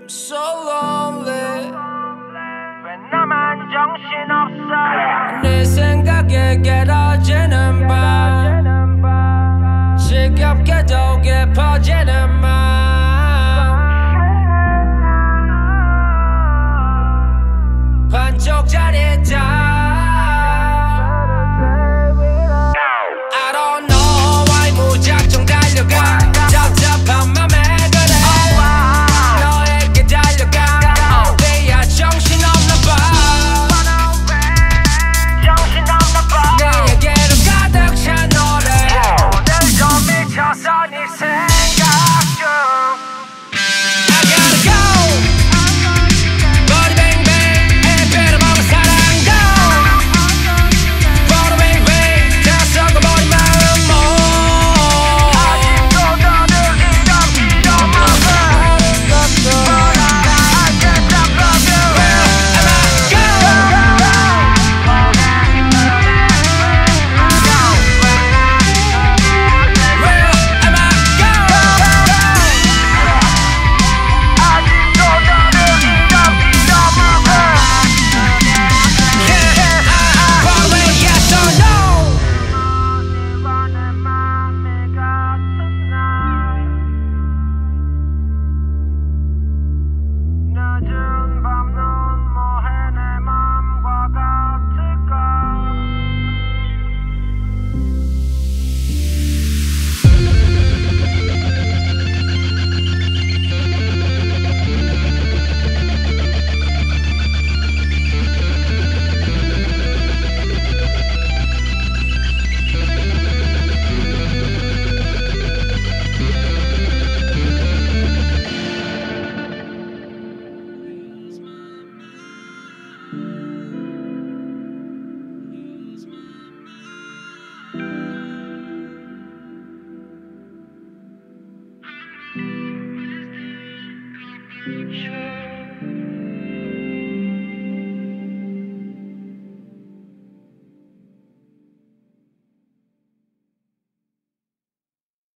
I'm so lonely 왜 나만 정신없어 네 생각에 깨어지는 밤 지겹게도 깊어지는 맘 sure.